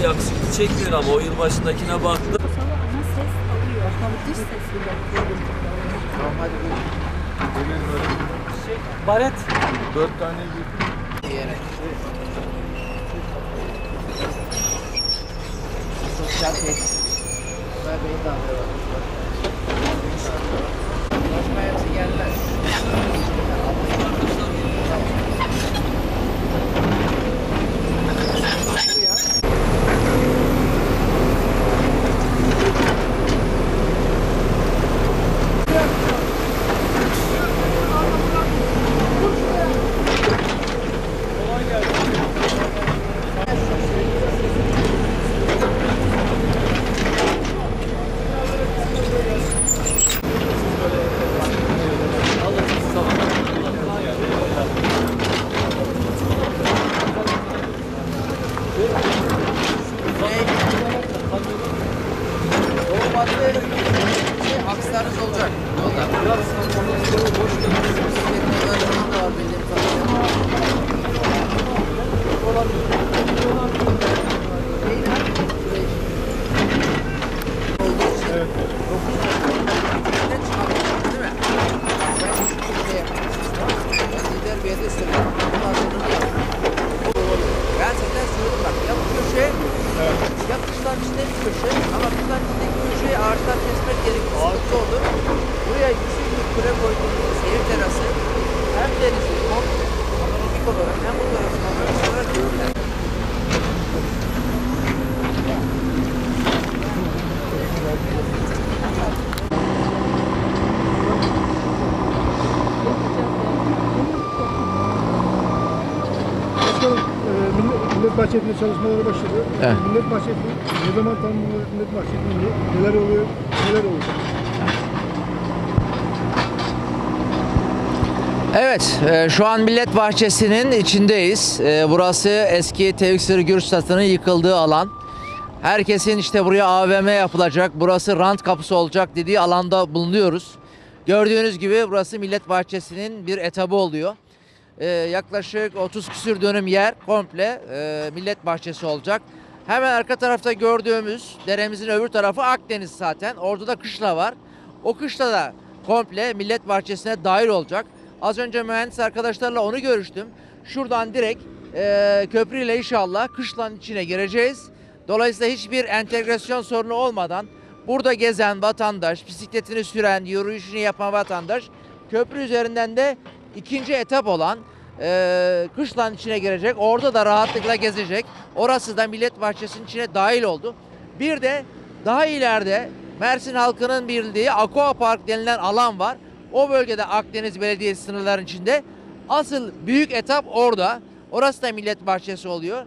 bir aksilik çekmiyor ama o yılbaşındakine baktım. Ses alıyor. Dış. Tamam hadi böyle Baret. dört tane bir Diyerek. Sosyal tesis. Ömer Bey'in de haberi Ama bunlar içindeki köşeyi ağaçtan kesmek gerekir. Sıkıntı olur. Buraya 100 buraya koyduğumuz seyir terası hem denizi kom, panoramik olarak hem bu tarafı panoramik olarak görülen. Millet Bahçesi'nde çalışmaları başladı. Evet. Millet Bahçesi ne zaman tam Millet Bahçesi'nde neler oluyor, neler oluyor? Evet, e, şu an Millet Bahçesi'nin içindeyiz. E, Burası eski Tevfik Sırrı Gürç Stadı'nın yıkıldığı alan. Herkesin işte buraya AVM yapılacak, burası rant kapısı olacak dediği alanda bulunuyoruz. Gördüğünüz gibi burası Millet Bahçesi'nin bir etabı oluyor. E, yaklaşık 30 küsür dönüm yer komple Millet Bahçesi olacak. Hemen arka tarafta gördüğümüz deremizin öbür tarafı Akdeniz zaten. Orada da kışla var. O kışla da komple Millet Bahçesi'ne dahil olacak. Az önce mühendis arkadaşlarla onu görüştüm. Şuradan direkt e, köprüyle inşallah kışlanın içine gireceğiz. Dolayısıyla hiçbir entegrasyon sorunu olmadan burada gezen vatandaş, bisikletini süren, yürüyüşünü yapan vatandaş köprü üzerinden de ikinci etap olan e, kışlanın içine girecek. Orada da rahatlıkla gezecek. Orası da Millet Bahçesi'nin içine dahil oldu. Bir de daha ileride Mersin halkının bildiği Aqua Park denilen alan var. O bölgede Akdeniz Belediyesi sınırlarının içinde. Asıl büyük etap orada. Orası da Millet Bahçesi oluyor.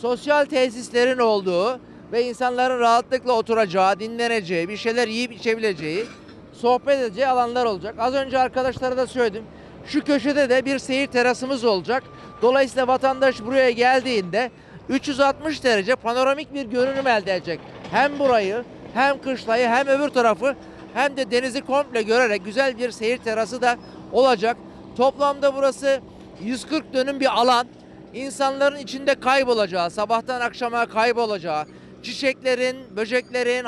Sosyal tesislerin olduğu ve insanların rahatlıkla oturacağı, dinleneceği, bir şeyler yiyip içebileceği, sohbet edeceği alanlar olacak. Az önce arkadaşlara da söyledim. Şu köşede de bir seyir terasımız olacak. Dolayısıyla vatandaş buraya geldiğinde 360 derece panoramik bir görünüm elde edecek. Hem burayı, hem kışlayı, hem öbür tarafı hem de denizi komple görerek güzel bir seyir terası da olacak. Toplamda burası 140 dönüm bir alan. İnsanların içinde kaybolacağı, sabahtan akşama kaybolacağı, çiçeklerin, böceklerin,